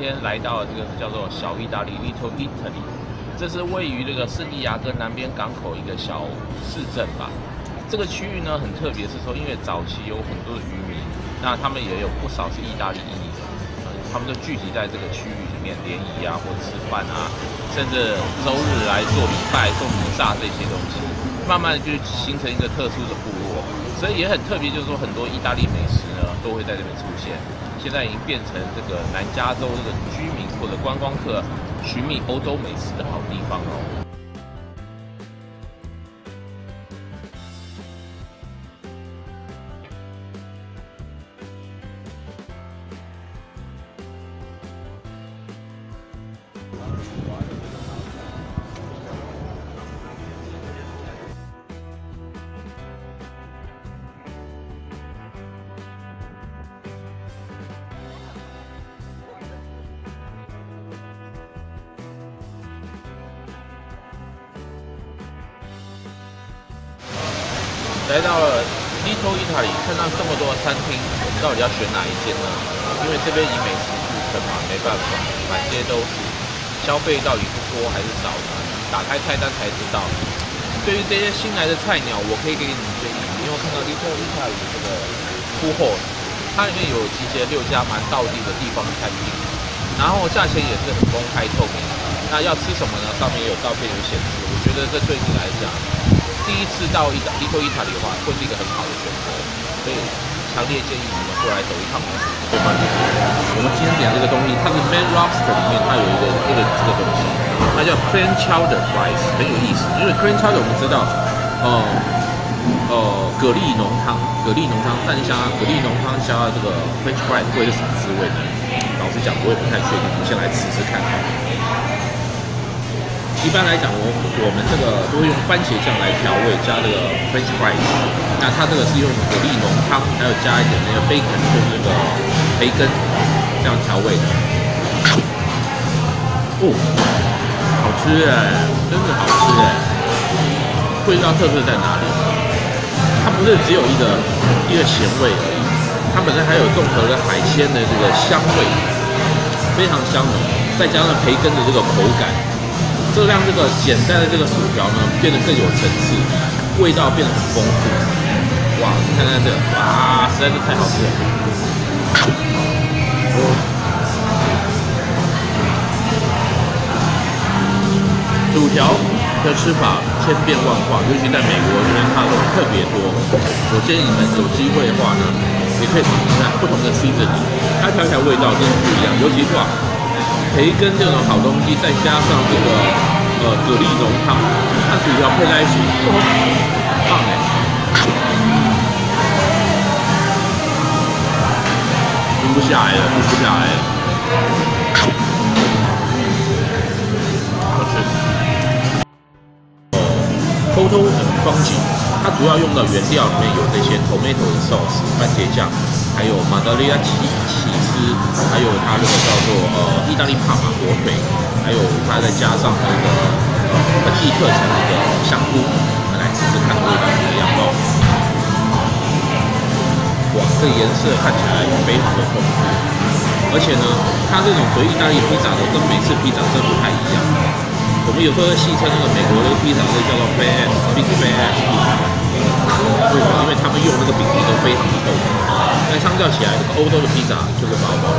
天来到了这个叫做小意大利 （Little Italy），这是位于这个圣地亚哥南边港口一个小市镇吧。这个区域呢很特别，是说因为早期有很多的渔民，那他们也有不少是意大利移民，他们都聚集在这个区域里面联谊啊，或吃饭啊，甚至周日来做礼拜、做弥撒这些东西，慢慢的就形成一个特殊的部落。所以也很特别，就是说很多意大利美食都会在这边出现。现在已经变成这个南加州这个居民或者观光客寻觅欧洲美食的好地方哦。来到了 Little Italy，看到这么多餐厅，我们到底要选哪一间呢？因为这边以美食著称嘛，没办法，满街都是。消费到底是多还是少呢？打开菜单才知道。对于这些新来的菜鸟，我可以给你们建议，因为我看到 Little Italy 这个铺货，它里面有集结六家蛮道地的地方餐厅，然后价钱也是很公开透明。那要吃什么呢？上面也有照片有显示。我觉得这对你来讲。第一次到意大利托意大利的话，会是一个很好的选择，所以强烈建议你们过来走一趟。我们今天点这个东西，它是 Man Lobster 里面它有一个这个这个东西，它叫 Clam Chowder Fries，很有意思。因为 Clam Chowder 我们知道，呃呃，蛤蜊浓汤，蛤蜊浓汤蛋虾，蛤蜊浓汤加这个 French fries 会是什么滋味呢？老实讲，我也不太确定，我们先来吃吃看。一般来讲，我我们这个都会用番茄酱来调味，加这个 French fries。那它这个是用蛤蜊浓汤，还有加一点那个 bacon，就是那个培根这样调味的。哦，好吃哎，真的好吃哎！不知道特色在哪里？它不是只有一个一个咸味而已，它本身还有综合的海鲜的这个香味，非常香浓，再加上培根的这个口感。这让这个简单的这个薯条呢，变得更有层次，味道变得很丰富。哇，你看看这，哇，实在是太好吃了。薯条的吃法千变万化，尤其在美国这边它都特别多。我建议你们有机会的话呢，也可以尝试看不同的 season，它调起来味道真的不一样，尤其是哇。培根这种好东西，再加上这个呃蛤蜊浓汤，它薯条配在一起，棒哎！停不下来了，停不下来了。好吃。偷偷的双击，它主要用的原料里面有这些 tomato sauce 番茄酱，还有马德里亚起起司，还有它那个叫做呃意大利帕玛火腿，还有它再加上那个呃本地特产的一个香菇，我们来试试看味道怎么样哦。哇，这个颜色看起来非常的丰富，而且呢，它这种所谓意大利披萨的跟美式披萨真不太一样。我们有时候戏称那个美国的披萨，是叫做 Big Big Big 披萨，为什么？因为他们用那个饼皮都非常的厚。但相较起来，这个欧洲的披萨就是薄薄的。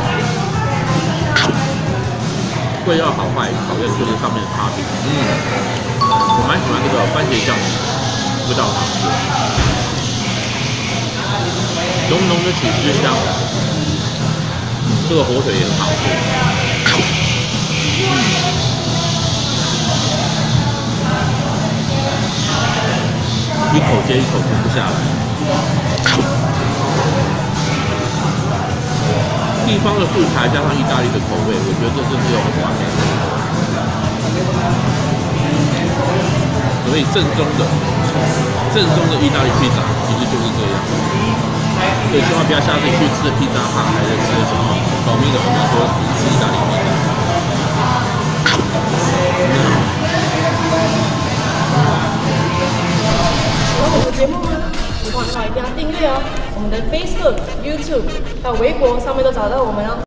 味道好坏，考验就是上面的差别。嗯，我蛮喜欢这个番茄酱味道好吃，浓浓的起司香。这个火腿也很好吃。一口接一口停不下来。地方的素材加上意大利的口味，我觉得这真是很完美。所以正宗的、正宗的意大利披萨其实就是这样。所以千万不要下次去吃披萨哈，还在吃什么保密的，我们说吃意大利披萨。一定要订阅哦。我们的 Facebook、YouTube 还有微博上面都找到我们哦。